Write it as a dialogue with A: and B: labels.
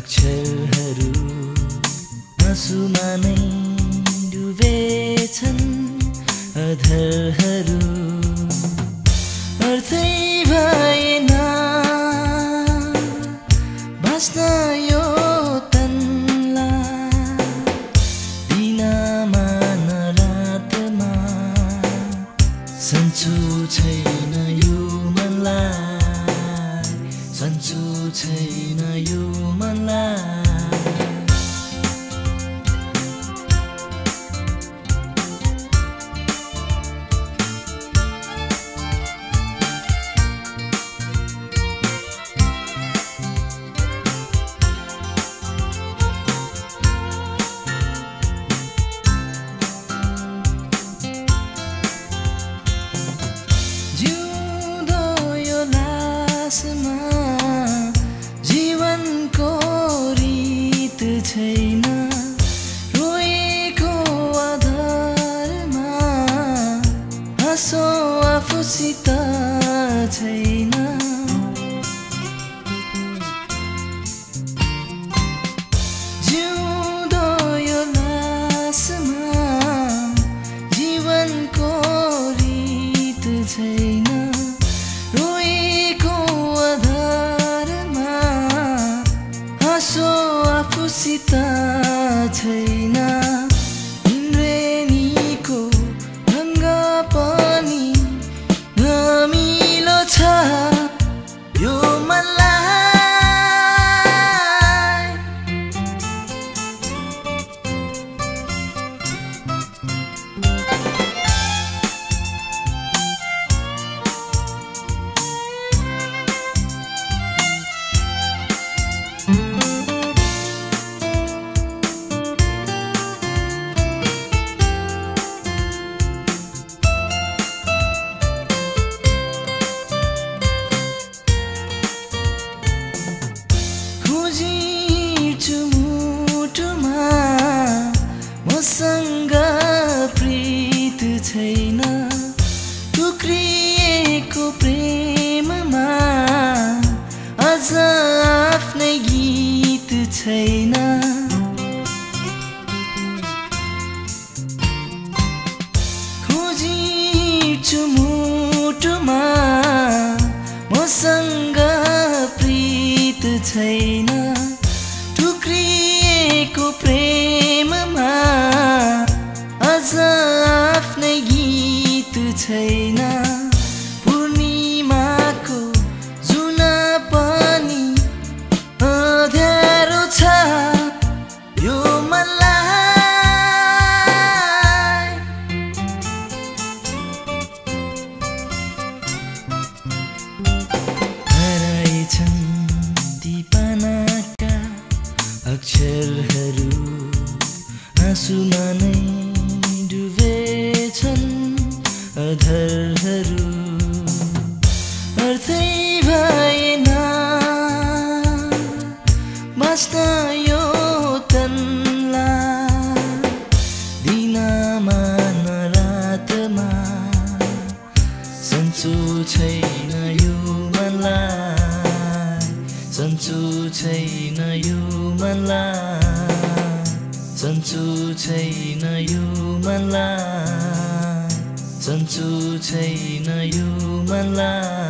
A: अक्षरहरू आँसुमा नै डुबेछन् अधरहरू। अर्थै भएन बाँच्न यो तन्ला। नरातमा सन्चो छैन यो मनलाई सन्चो छैन यो आफूसित छैन। जिउँदो यो लासमा जीवनको रीत छैन। रोएको आधारमा हाँसो आफूसित छैन टुक्रिएको प्रेममा अझ आफ्नै गीत छैन। खोजिछु मुटुमा मसँग प्रीत छैन। टुक्रिएको प्रेममा अझ आफ्नै गीत छैन। अक्षरहरू आँसुमा नै डुबेछन् अधरहरू अर्थै भएन। बाँच्न सन्चो छैन यो मनलाई सन्चो छैन यो मनलाई सन्चो छैन यो मनलाई